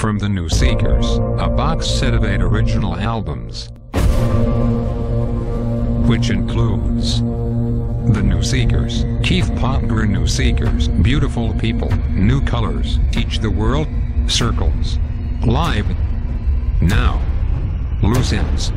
From the New Seekers, a box set of eight original albums. Which includes The New Seekers, Keith Potger New Seekers, Beautiful People, New Colors, Teach the World, Circles, Live, Now, Loose Ends.